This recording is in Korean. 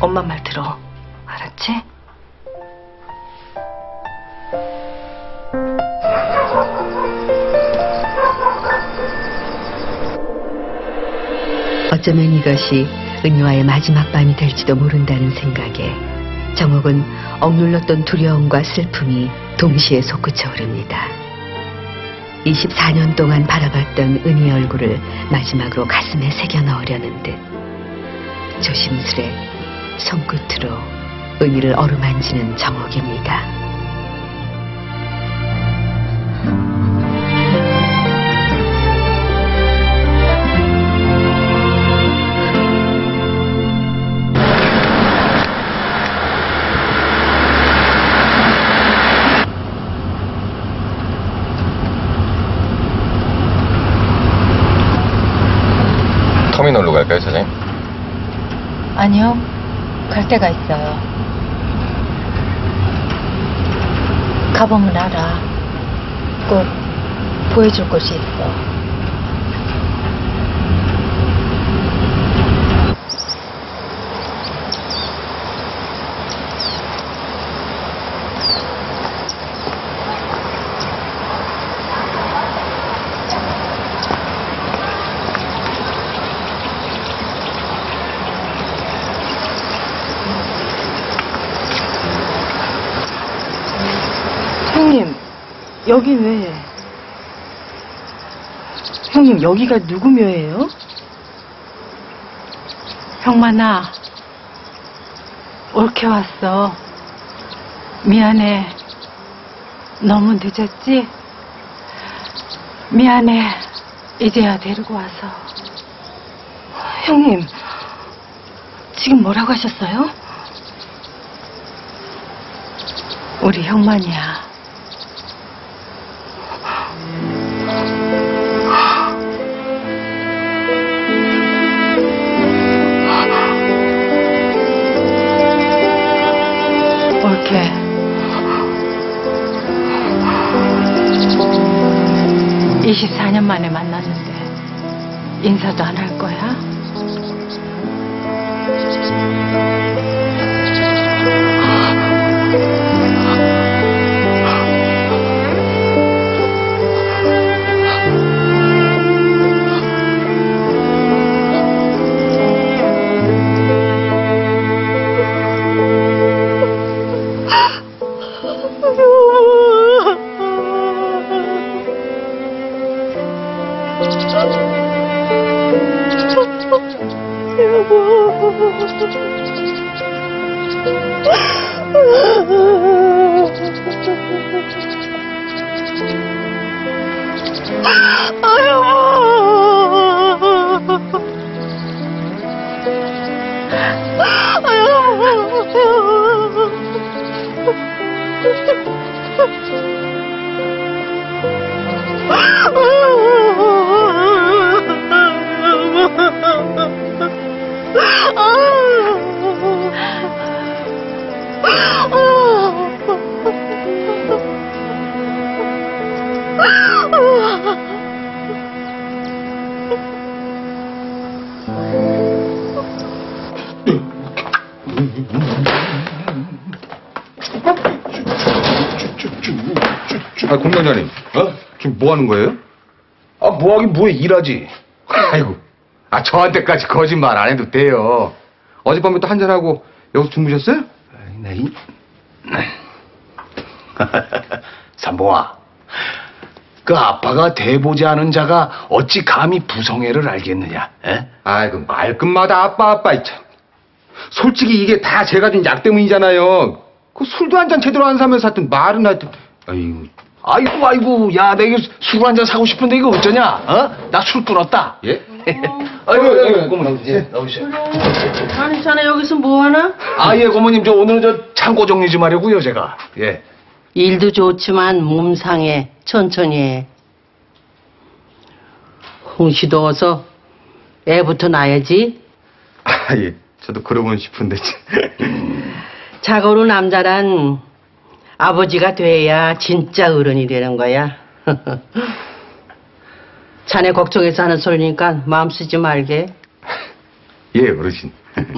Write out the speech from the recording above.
엄마 말 들어. 알았지? 어쩌면 이것이 은유와의 마지막 밤이 될지도 모른다는 생각에 정옥은 억눌렀던 두려움과 슬픔이 동시에 솟구쳐 오릅니다. 24년 동안 바라봤던 은희의 얼굴을 마지막으로 가슴에 새겨 넣으려는 듯 조심스레 손끝으로 은희를 어루만지는 정옥입니다. 터미널로 갈까요, 사장님? 아니요. 갈 데가 있어요. 가보면 알아. 꼭 보여줄 곳이 있어. 형님, 여기 왜? 형님, 여기가 누구 묘예요? 형만아, 옳게 왔어. 미안해. 너무 늦었지? 미안해. 이제야 데리고 와서. 형님, 지금 뭐라고 하셨어요? 우리 형만이야. (24년) 만에 만났는데 인사도 안 할 거야? 哎呀！ 아, 공장장님. 어? 지금 뭐 하는 거예요? 아, 뭐 하긴 뭐해, 일하지. 아이고. 아, 저한테까지 거짓말 안 해도 돼요. 어젯밤에 또 한잔하고 여기서 주무셨어요? 아이, 나 이... 삼봉아, 그 아빠가 대보지 않은 자가 어찌 감히 부성애를 알겠느냐? 에? 아이고, 말끝마다 아빠, 아빠, 이 참. 솔직히 이게 다 제가 준 약 때문이잖아요. 그 술도 한 잔 제대로 안 사면서 하여튼 말은 하여튼. 아이고. 아이고, 아이고, 야, 내가 술 한 잔 사고 싶은데 이거 어쩌냐? 어? 나 술 끊었다. 예? 아이고, 아이고, 고모님, 예, 나오시죠. 아니 자네 여기서 뭐 하나? 아, 예, 고모님, 저 오늘은 저 창고 정리 좀 하려고요, 제가. 예. 일도 좋지만 몸 상해 천천히 해. 홍시도 어서 애부터 낳아야지. 아, 예. 저도 그러고 싶은데. 자고로 남자란 아버지가 돼야 진짜 어른이 되는 거야. 자네 걱정해서 하는 소리니까 마음 쓰지 말게. 예, 어르신.